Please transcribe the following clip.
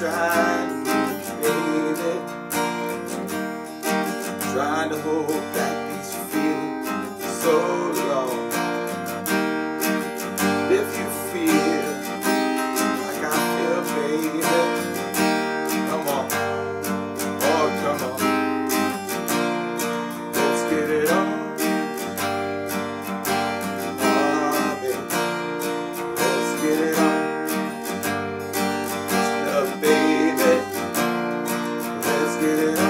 tried to trade to hold back these feelings. So it.